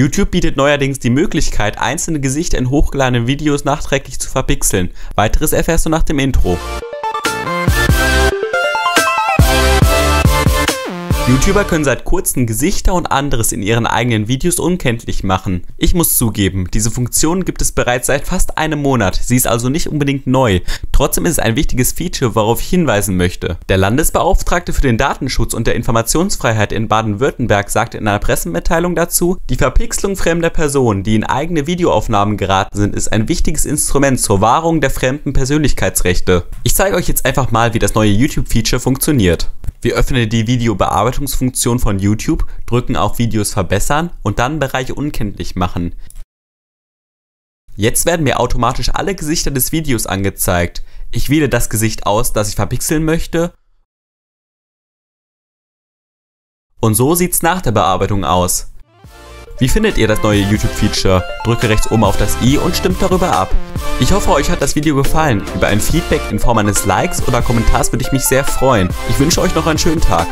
YouTube bietet neuerdings die Möglichkeit, einzelne Gesichter in hochgeladenen Videos nachträglich zu verpixeln. Weiteres erfährst du nach dem Intro. YouTuber können seit kurzem Gesichter und anderes in ihren eigenen Videos unkenntlich machen. Ich muss zugeben, diese Funktion gibt es bereits seit fast einem Monat, sie ist also nicht unbedingt neu. Trotzdem ist es ein wichtiges Feature, worauf ich hinweisen möchte. Der Landesbeauftragte für den Datenschutz und der Informationsfreiheit in Baden-Württemberg sagte in einer Pressemitteilung dazu, die Verpixelung fremder Personen, die in eigene Videoaufnahmen geraten sind, ist ein wichtiges Instrument zur Wahrung der fremden Persönlichkeitsrechte. Ich zeige euch jetzt einfach mal, wie das neue YouTube-Feature funktioniert. Wir öffnen die Videobearbeitungsfunktion von YouTube, drücken auf Videos verbessern und dann Bereiche unkenntlich machen. Jetzt werden mir automatisch alle Gesichter des Videos angezeigt. Ich wähle das Gesicht aus, das ich verpixeln möchte. Und so sieht's nach der Bearbeitung aus. Wie findet ihr das neue YouTube-Feature? Drücke rechts oben auf das i und stimmt darüber ab. Ich hoffe, euch hat das Video gefallen. Über ein Feedback in Form eines Likes oder Kommentars würde ich mich sehr freuen. Ich wünsche euch noch einen schönen Tag.